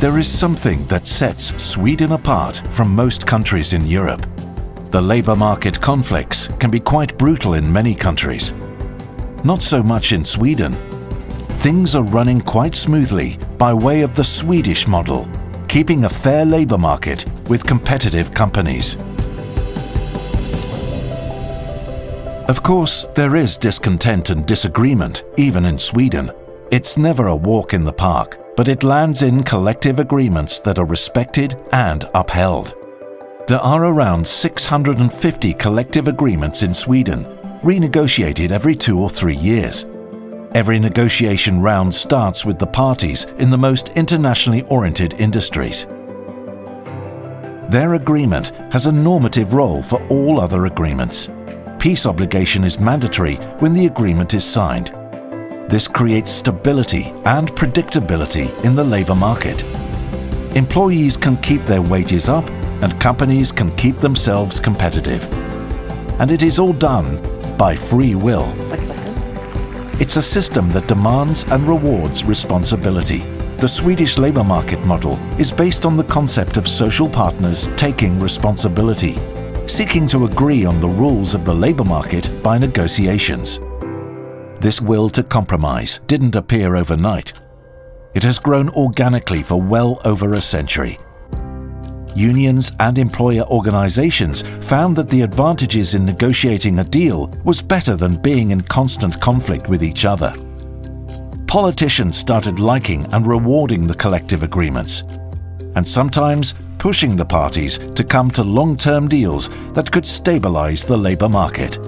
There is something that sets Sweden apart from most countries in Europe. The labour market conflicts can be quite brutal in many countries. Not so much in Sweden. Things are running quite smoothly by way of the Swedish model, keeping a fair labour market with competitive companies. Of course, there is discontent and disagreement, even in Sweden. It's never a walk in the park, but it lands in collective agreements that are respected and upheld. There are around 650 collective agreements in Sweden, renegotiated every two or three years. Every negotiation round starts with the parties in the most internationally oriented industries. Their agreement has a normative role for all other agreements peace obligation is mandatory when the agreement is signed. This creates stability and predictability in the labour market. Employees can keep their wages up and companies can keep themselves competitive. And it is all done by free will. It's a system that demands and rewards responsibility. The Swedish labour market model is based on the concept of social partners taking responsibility seeking to agree on the rules of the labour market by negotiations. This will to compromise didn't appear overnight. It has grown organically for well over a century. Unions and employer organisations found that the advantages in negotiating a deal was better than being in constant conflict with each other. Politicians started liking and rewarding the collective agreements, and sometimes pushing the parties to come to long-term deals that could stabilize the labour market.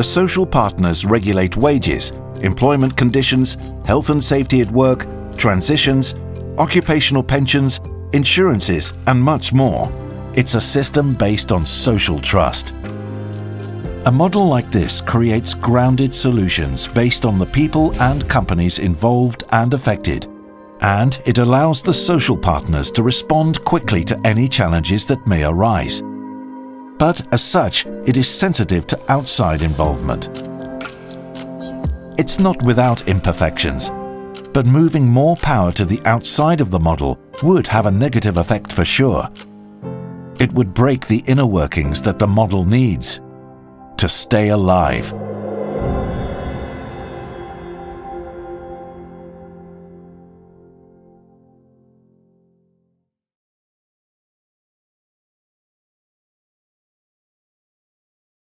The social partners regulate wages, employment conditions, health and safety at work, transitions, occupational pensions, insurances and much more. It's a system based on social trust. A model like this creates grounded solutions based on the people and companies involved and affected and it allows the social partners to respond quickly to any challenges that may arise. But as such, it is sensitive to outside involvement. It's not without imperfections, but moving more power to the outside of the model would have a negative effect for sure. It would break the inner workings that the model needs to stay alive.